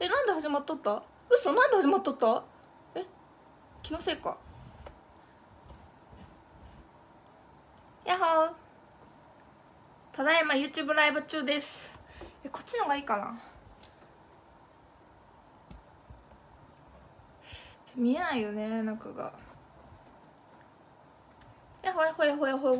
えなんで始まっとった？嘘なんで始まっとった？え気のせいか。やっほー。ただいま YouTube ライブ中です。えこっちのがいいかな？見えないよね中が。やっほやっほやっほやっほ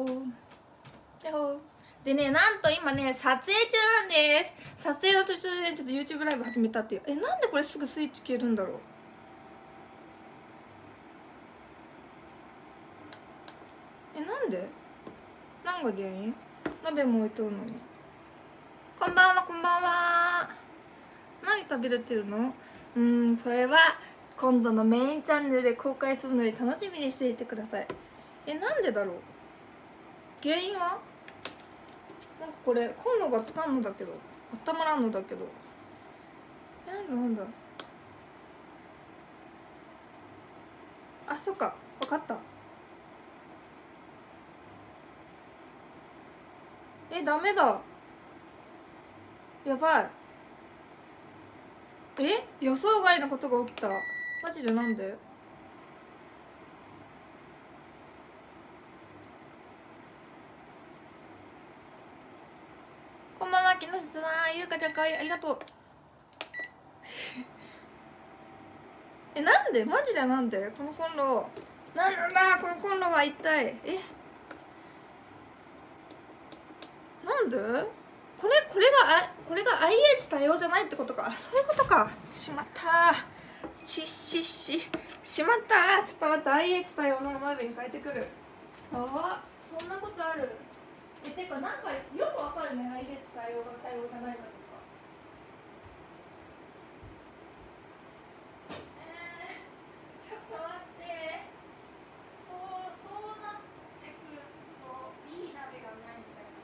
やっほでねなんと今ね撮影中なんです。撮影の途中でねちょっと YouTube ライブ始めたっていう。えなんでこれすぐスイッチ消えるんだろう？えなんで？何が原因？鍋も置いとるのに。こんばんはこんばんは。何食べれてるの？うんそれは今度のメインチャンネルで公開するので楽しみにしていてください。えなんでだろう？原因は？なんかこれコンロがつかんのだけど温まらんのだけど。えなんだなんだ。あそっか分かった。えダメだ。やばい。え予想外のことが起きた。マジでなんでこんばんは木下さんゆうかちゃんかわいいありがとう。えなんで？マジでなんで？このコンロ。なんだこのコンロが一体。え？なんで？これこれがあこれが IH 対応じゃないってことか。そういうことか。しまった。ししし。しまった。ちょっと待って IH 対応の鍋に変えてくる。やば。そんなことある？えてかなんかよくわかるね。IH 対応が対応じゃないかと。かえー、ちょっと待ってこうそうなってくるといい鍋がないみたいな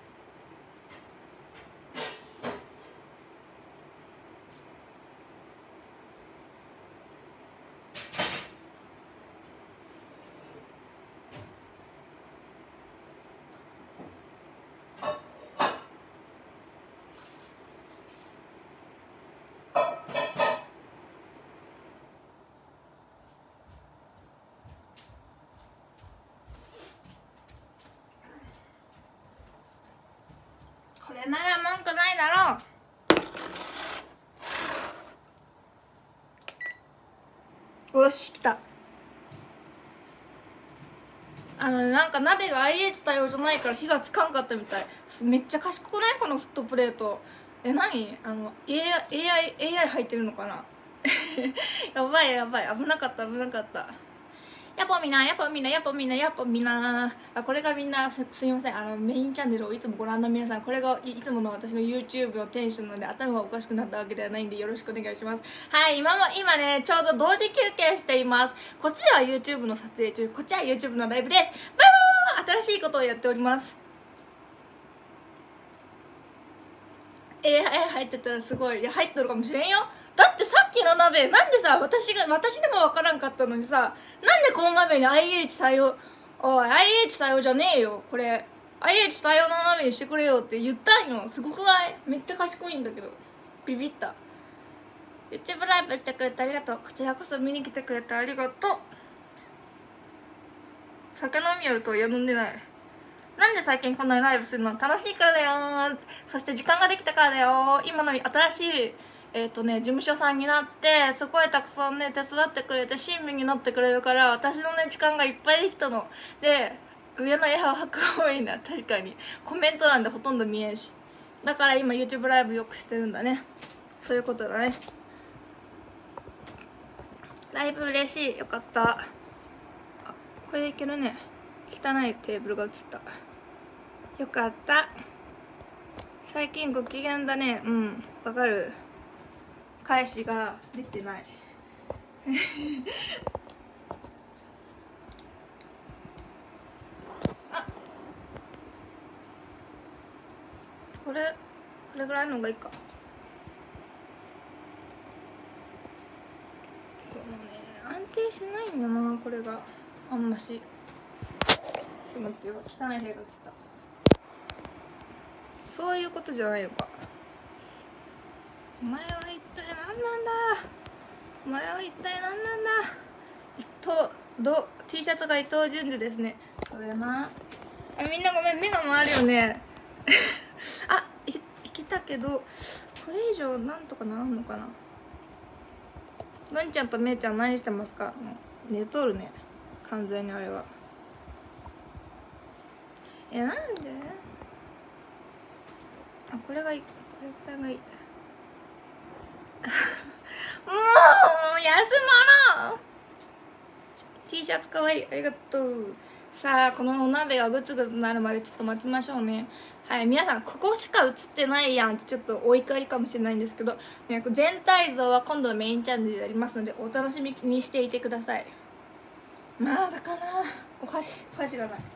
これなら文句ないだろう。よし来た。あのねなんか鍋が IH 対応じゃないから火がつかんかったみたい。めっちゃ賢くない？このフットプレート。え何？あの AI, AI, AI 入ってるのかな？やばいやばい。危なかった危なかったやっぱみんなやっぱみんなやっぱみんなやっぱみな。あこれがみんなすすいません。あのメインチャンネルをいつもご覧の皆さんこれがいいつもの私の YouTube のテンションなので頭がおかしくなったわけではないんでよろしくお願いします。はい今も今ねちょうど同時休憩しています。こっちでは YouTube の撮影中こっちは YouTube のライブです。バイバーイ。新しいことをやっております。AI 入ってたらすごい。いや入ってるかもしれんよ。だってさっきの鍋なんでさ私が私でもわからんかったのにさなんでこの鍋に IH 採用おい IH 採用じゃねえよこれ。IH 採用の鍋にしてくれよって言ったんよ。すごくない？めっちゃ賢いんだけど。ビビった。YouTube ライブしてくれてありがとう。こちらこそ見に来てくれてありがとう。酒飲みやるとや飲んでない。なんで最近こんなにライブするの？楽しいからだよそして時間ができたからだよ今の新しいえっ、ー、とね事務所さんになってすごいたくさんね手伝ってくれて親身になってくれるから私のね時間がいっぱいできたの。で上の絵は白多いな。確かに。コメント欄でほとんど見えんし。だから今 YouTube ライブよくしてるんだね。そういうことだね。ライブ嬉しい。よかった。あこれでいけるね。汚いテーブルが映った。よかった。最近ご機嫌だね。うん。わかる。返しが出てない。あ。これこれぐらいのがいいか。このね安定しないんよなこれが。あんまし。すいません汚い部屋が映った。そういうことじゃないのかお前は一体何なんだ？お前は一体何なんだ？とど T シャツが伊藤淳二ですね。それな。えみんなごめん目が回るよね。あいいけたけどこれ以上なんとかならんのかな？のんちゃんとめいちゃん何してますか？寝とるね。完全にあれは。えなんで？あこれがいい。これがいい。もう休まろう T シャツかわい。いありがとう。さあこのお鍋がグツグツなるまでちょっと待ちましょうね。はい皆さんここしか映ってないやんってちょっとお怒りかもしれないんですけど、ね、全体像は今度のメインチャンネルでやりますのでお楽しみにしていてください。まだかな。お箸箸がない。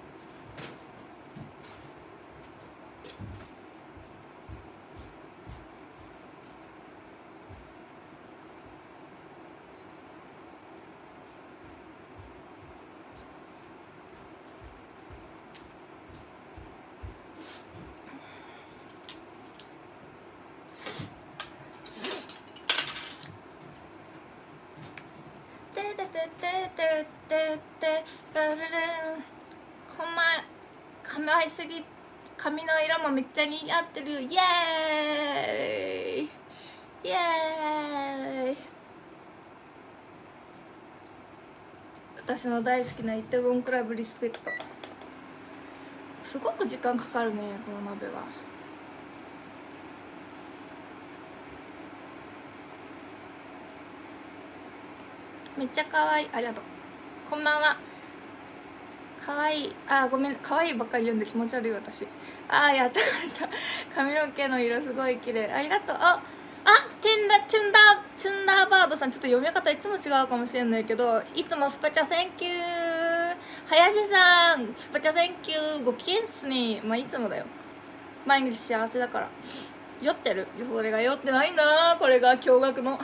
てててててだルルんこんまかまいすぎ髪の色もめっちゃ似合ってる。イエーイ。イエーイ。私の大好きなイテウォンクラブリスペクト。すごく時間かかるねこの鍋は。めっちゃ可愛いありがとう。こんばんは。可愛いあごめん。可愛いばっかり言うんで気持ち悪い私。あやったやった。髪の毛の色すごい綺麗。ありがとう。ああテンダチュンダチュンダーバードさん。ちょっと読み方いつも違うかもしれないけどいつもスパチャ thank you。林さんスパチャ thank you。ご機嫌っすね。まあいつもだよ。毎日幸せだから。酔ってる？それが酔ってないんだなこれが驚愕の。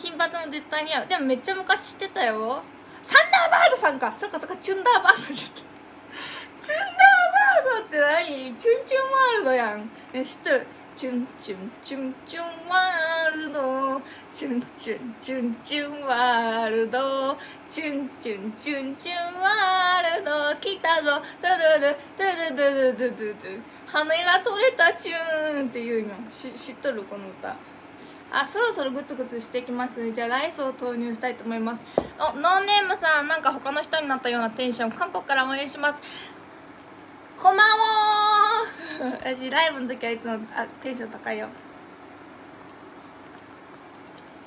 金髪も絶対似合う。でもめっちゃ昔知ってたよ。サンダーバードさんか。そっかそっか。チュンダーバードじゃったチュンダーバードって何？チュンチュンワールドやん。え知ってる？チュンチュンチュンチュンワールド。チュンチュンチュンチュンワールド。チュンチュンチュンチュンワールド。来たぞ。ドゥドゥドゥ。ドゥドゥドゥドゥド羽が取れたチューンっていうの知っとる？この歌。あそろそろグツグツしてきますね。じゃあライスを投入したいと思います。おノーネームさんなんか他の人になったようなテンション。韓国から応援します。こんばん 私ライブの時はいつもあテンション高いよ。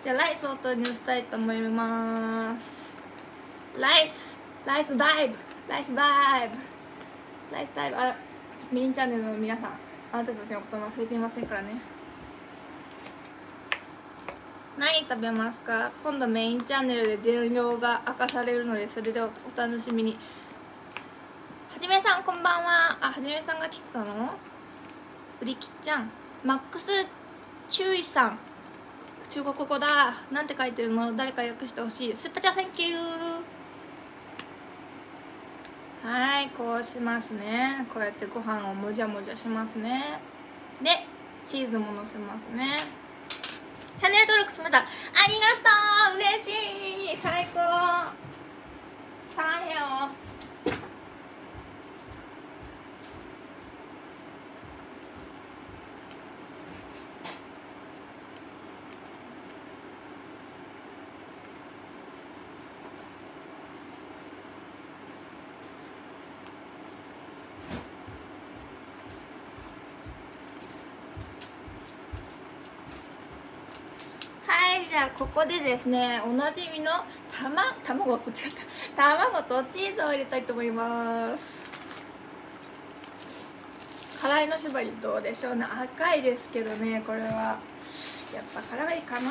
じゃあライスを投入したいと思います。ライス。ライスダイブ。ライスダイブ。ライスダイブ。あメインチャンネルの皆さんあなたたちのこと忘れていませんからね。何食べますか？今度メインチャンネルで全容が明かされるのでそれでお楽しみに。はじめさんこんばんは。あはじめさんが来てたの売り切っちゃん。マックス注意さん。中国語だ。なんて書いてるの？誰か訳してほしい。スーパーチャー thank you。はいこうしますね。こうやってご飯をもじゃもじゃしますね。でチーズものせますね。チャンネル登録しました。ありがとう。嬉しい。最高。さあよ。はいじゃあここでですねおなじみのたま卵こっちだった。卵とチーズを入れたいと思います。辛いの縛りどうでしょうね。赤いですけどねこれは。やっぱ辛いかな。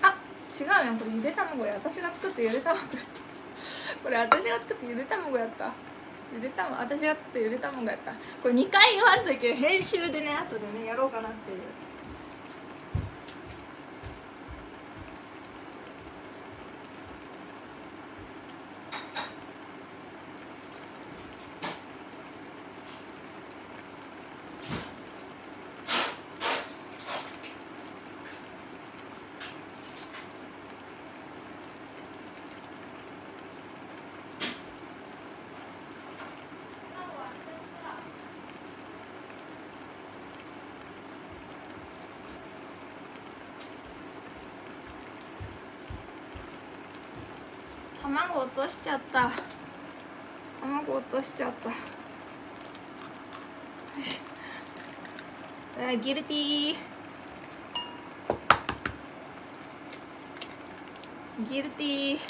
あ違うやん。これゆで卵や。私が作ったゆで卵やった。これ私が作ったゆで卵やった。ゆで卵私が作ったゆで卵やった。これ2回言わんといけ編集でね後でねやろうかなっていう。卵落としちゃった。卵落としちゃった。あギルティー。ギルティー。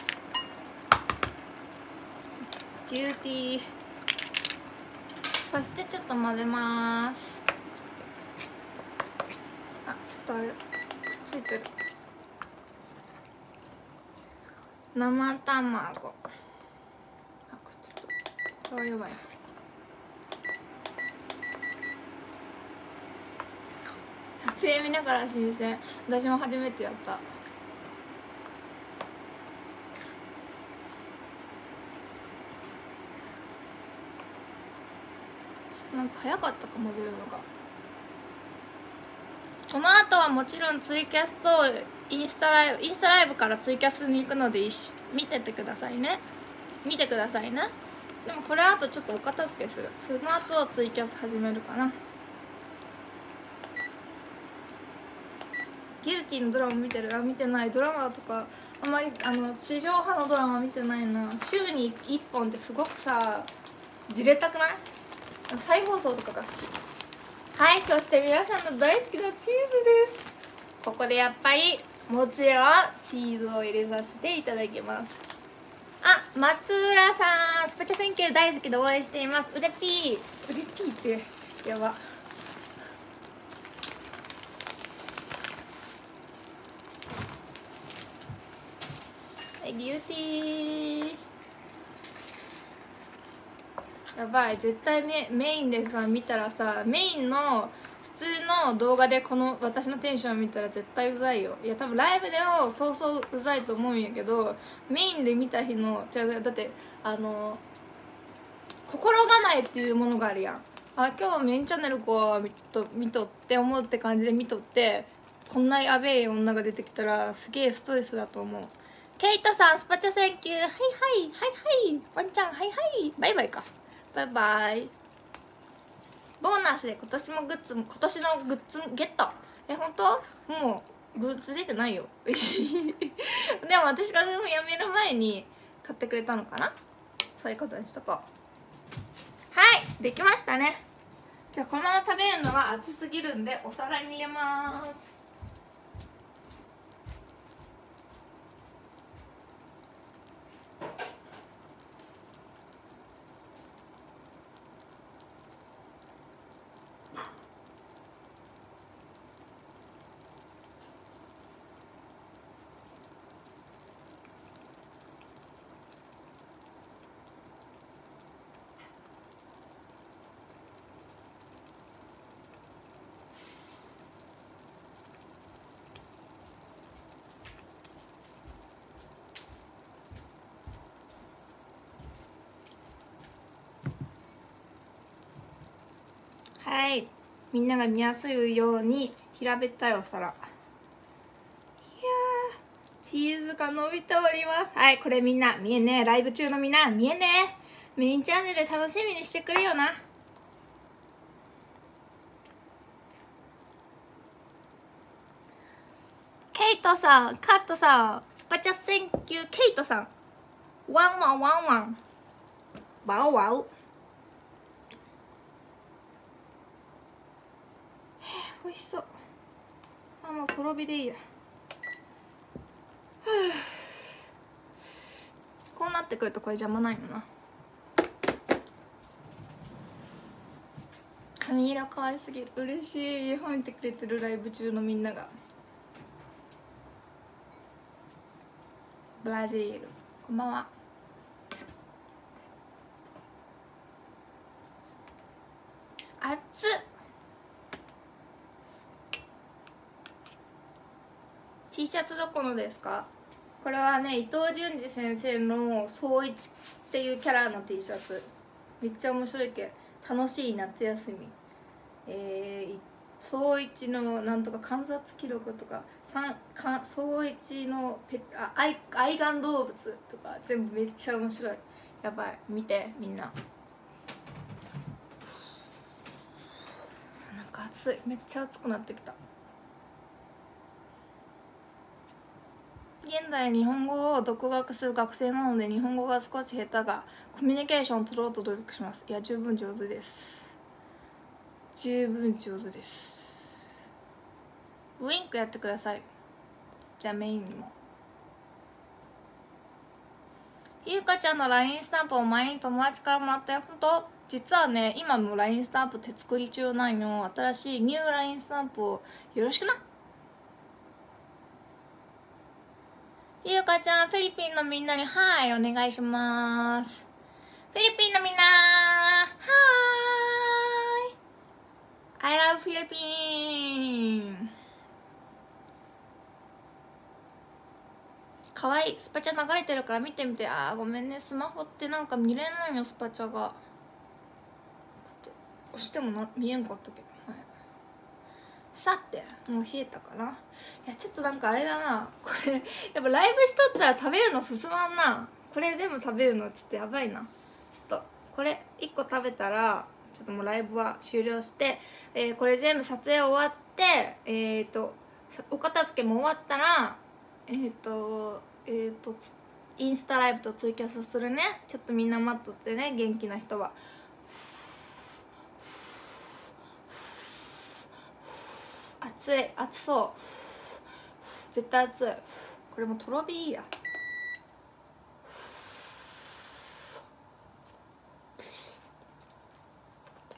ギルティー。そしてちょっと混ぜます。あちょっとあれくっついてる。生卵。あこれちょっとこれはやばい。撮影見ながら新鮮。私も初めてやった。なんか早かったか混ぜるのが。この後はもちろんツイキャスとインスタライブインスタライブからツイキャスに行くので一緒見ててくださいね。見てくださいね。でもこれあとちょっとお片付けするその後ツイキャス始めるかな。ギルティのドラマ見てる？あ見てない。ドラマとかあんまりあの地上波のドラマ見てないな。週に1本ってすごくさじれたくない？再放送とかが好き。はいそして皆さんの大好きなチーズです。ここでやっぱりもちろんチーズを入れさせていただきます。あ松浦さんスパチャ選挙大好きで応援しています。腕ピー。腕ピーってやば。はいビューティーやばい。絶対メメインでさ見たらさメインの普通の動画でこの私のテンション見たら絶対うざいよ。いや多分ライブでもそうそううざいと思うんやけどメインで見た日のじゃだってあの心構えっていうものがあるやん。あ今日メインチャンネルこう見と見とって思うって感じで見とってこんなやべえ女が出てきたらすげえストレスだと思う。ケイトさんスパチャ thank you。はいはいはいはい。ワンちゃんはいはい。バイバイか。バイバイ。ボーナスで今年もグッズ今年のグッズゲット。え本当？もうグッズ出てないよ。でも私がでもやめる前に買ってくれたのかな？そういうことにしとこう。はいできましたね。じゃあこのまま食べるのは熱すぎるんでお皿に入れますはいみんなが見やすいように平べったいお皿。いやチーズが伸びております。はいこれみんな見えねえ。ライブ中のみんな見えねえ。メインチャンネル楽しみにしてくれよな。ケイトさんカットさんスパチャ thank you ケイトさん。ワンワンワンワン。ワウワウ美味しそう。あもうとろ火でいいや。こうなってくるとこれ邪魔ないのな。髪色可愛すぎる。嬉しい。褒めてくれてるライブ中のみんなが。ブラジル。こんばんは熱っ T シャツどこのですか？これはね伊藤潤二先生の総一っていうキャラの T シャツ。めっちゃ面白いけ楽しい夏休み。えー、総一のなんとか観察記録とかかか総一のペあ愛愛玩動物とか全部めっちゃ面白い。やばい。見てみんな。なんか暑い。めっちゃ暑くなってきた。現在日本語を独学する学生なので日本語が少し下手がコミュニケーションを取ろうと努力します。いや十分上手です。十分上手です。ウインクやってください。じゃあメインにも。ゆうかちゃんの LINE スタンプを前に友達からもらったよ本当実はね今も LINE スタンプ手作り中なんよ。新しいニュー LINE スタンプをよろしくな。ゆうかちゃんフィリピンのみんなにはいお願いします。フィリピンのみんなはい I love フィリピンかわいいスパチャ流れてるから見てみて。あーごめんね。スマホってなんか見れないよスパチャが。押してもな見えんかったけど、さてもう冷えたかな。いやちょっとなんかあれだな。これやっぱライブしとったら食べるの進まんな。これ全部食べるのちょっとやばいな。ちょっとこれ1個食べたらちょっともうライブは終了して、えーこれ全部撮影終わってえっ、とお片付けも終わったらえっ、とえっ、とインスタライブとツイキャスするね。ちょっとみんな待っとってね元気な人は。熱い熱そう。絶対熱い。これもとろ火や。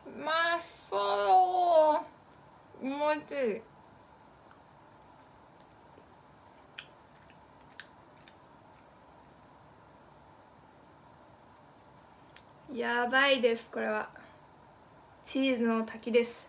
うまそう。おいしい。やばいですこれは。チーズの滝です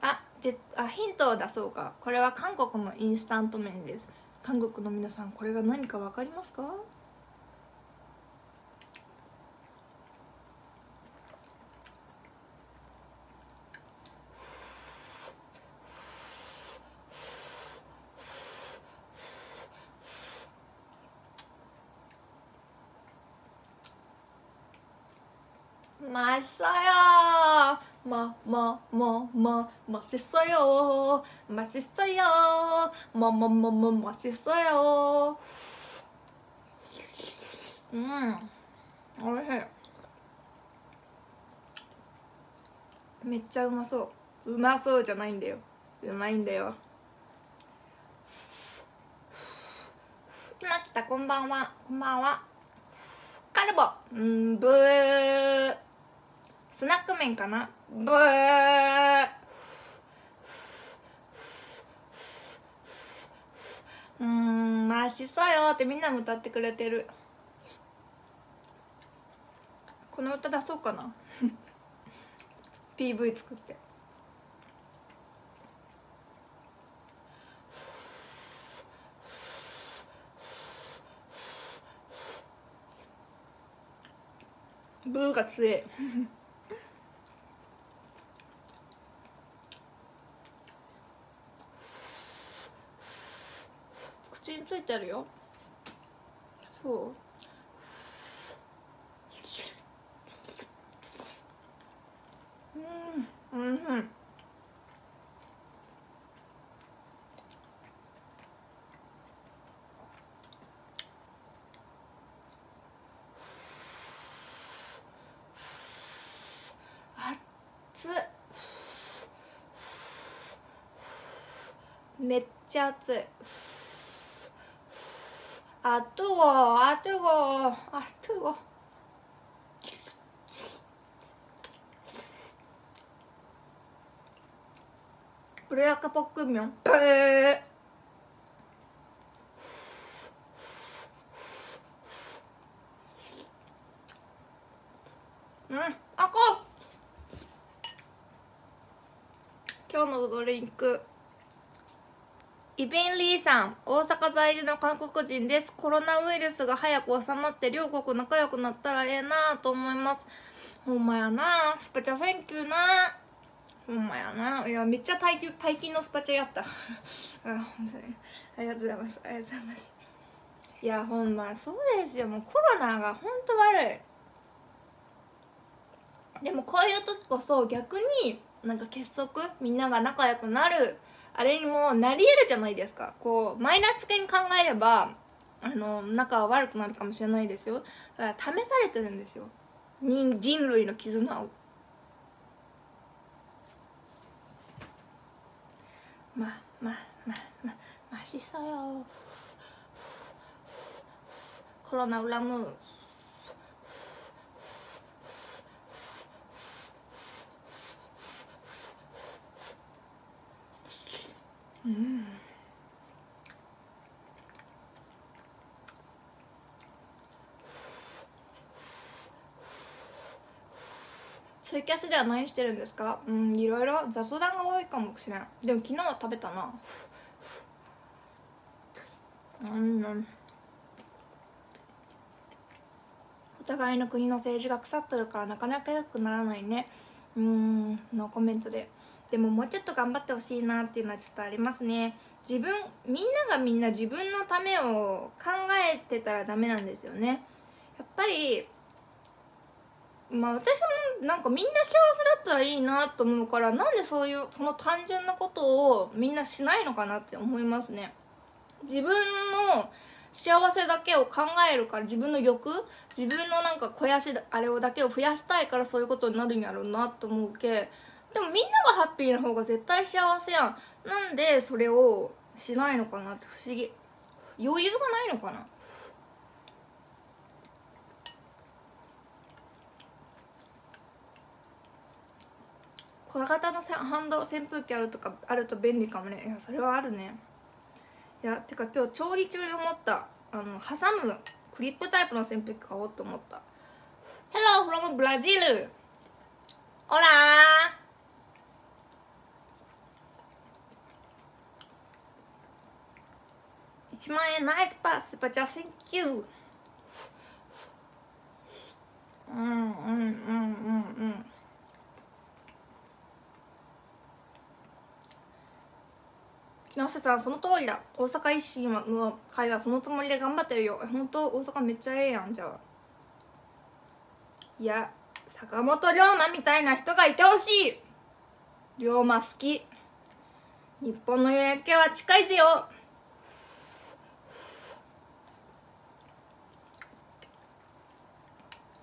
あであヒントを出そうかこれは韓国のインスタント麺です韓国の皆さんこれが何か分かりますか맛있어요 かままままましそよましそよままままましそようんおいしいめっちゃうまそううまそうじゃないんだようまいんだよ今来たこんばんはこんばんはカルボんブースナック麺かな？ブーうーんましそうよってみんなも歌ってくれてる。この歌出そうかな。PV 作って。ブーが強い 口についてるよ。そう。うんうん熱っ。めっちゃ熱い。 아 뜨거워. 아 뜨거워. 아 뜨거워. 브레아카 볶음면. イベンリーさん大阪在住の韓国人です。コロナウイルスが早く収まって両国仲良くなったらええなと思います。ほんまやな。スパチャ thank you な。ほんまやな。いやめっちゃ大金大金のスパチャやった。あ本当に。ありがとうございます。ありがとうございます。いやほんまそうですよ。もうコロナがほんと悪い。でもこういう時こそ逆になんか結束みんなが仲良くなる。あれにもなり得るじゃないですか。こうマイナス系に考えればあの仲は悪くなるかもしれないですよ。だから試されてるんですよ。人人類の絆を。まあまあまあまあマシそう。よコロナ恨む。うん。ツイキャスでは何してるんですか？うんいろいろ。雑談が多いかもしれん。でも昨日は食べたな。うんお互いの国の政治が腐ってるからなかなか良くならないね。うんのコメントで。でももうちょっと頑張ってほしいなっていうのはちょっとありますね。自分みんながみんな自分のためを考えてたらダメなんですよね。やっぱりまあ私もなんかみんな幸せだったらいいなと思うからなんでそういうその単純なことをみんなしないのかなって思いますね。自分の幸せだけを考えるから自分の欲自分のなんか肥やしあれをだけを増やしたいからそういうことになるんやろうなと思うけでもみんながハッピーな方が絶対幸せやん。なんでそれをしないのかなって不思議。余裕がないのかな。小型のハンド扇風機あるとかあると便利かもね。いやそれはあるね。いやてか今日調理中に思った。あの挟むクリップタイプの扇風機買おうと思った。Hello from Brazil オラ1万円ナイスパスパーチャー Thank you. うんうんうんうんうん木下さんその通りだ。大阪維新の会はそのつもりで頑張ってるよ。本当？大阪めっちゃええやんじゃあ。いや坂本龍馬みたいな人がいてほしい。龍馬好き。日本の夜明けは近いぜよ。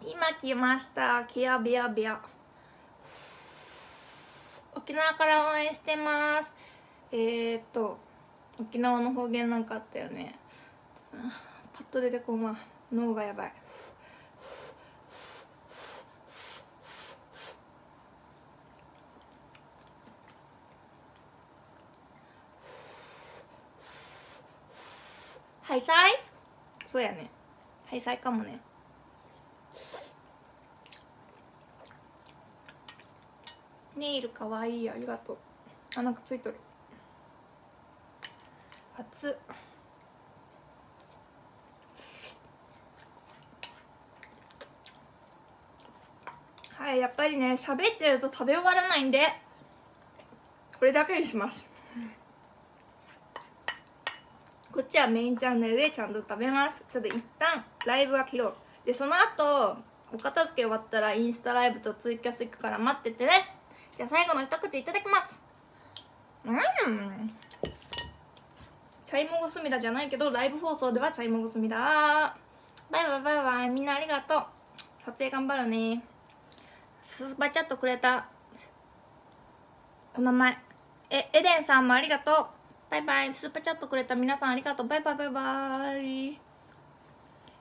今来ました。キヤビヤビヤ沖縄から応援してます。えー、っと沖縄の方言なんかあったよね。パッと出てこうま脳がやばい。ハイサイ？そうやね。ハイサイかもね。ネイルかわいいありがとう。あなんかついとる。熱っ。はいやっぱりね喋ってると食べ終わらないんでこれだけにします。こっちはメインチャンネルでちゃんと食べます。ちょっと一旦ライブは切ろう。でその後お片付け終わったらインスタライブとツイキャス行くから待っててね。じゃあ最後の一口いただきます。うん。잘 먹었습니다 じゃないけどライブ放送では잘 먹었습니다。バイバイバイバイ。みんなありがとう。撮影頑張るね。スーパーチャットくれたお名前。えエレンさんもありがとう。バイバイ。スーパーチャットくれた皆さんありがとう。バイバイバイバイ。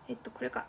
えっとこれか